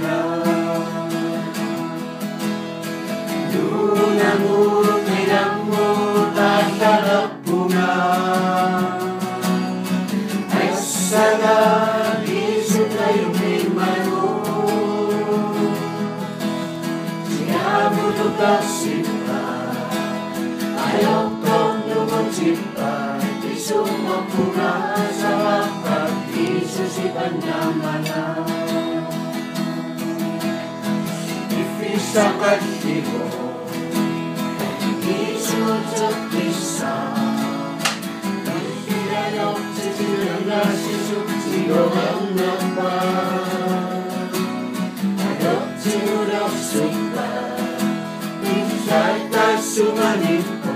na Luna mo, kailang mo, tatalap bunga Ay sana, iso tayo may mano Siya mo lugasin pa Ayaw kong lumutsin pa Iso mo bunga wanyamala you are my ayoktiurafsukka ifsaitasumaniko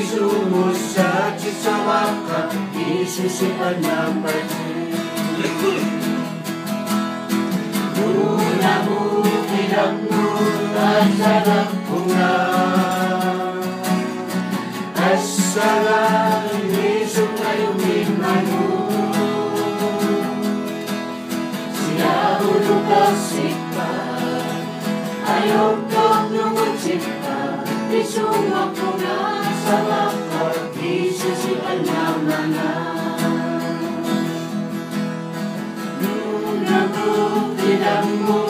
isumusatisavakka isusipanyambaji Mo, at sarap bunga tayo minmano Siya ulubasik pa Ayaw kang one more.